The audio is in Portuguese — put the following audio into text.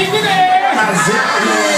Trazer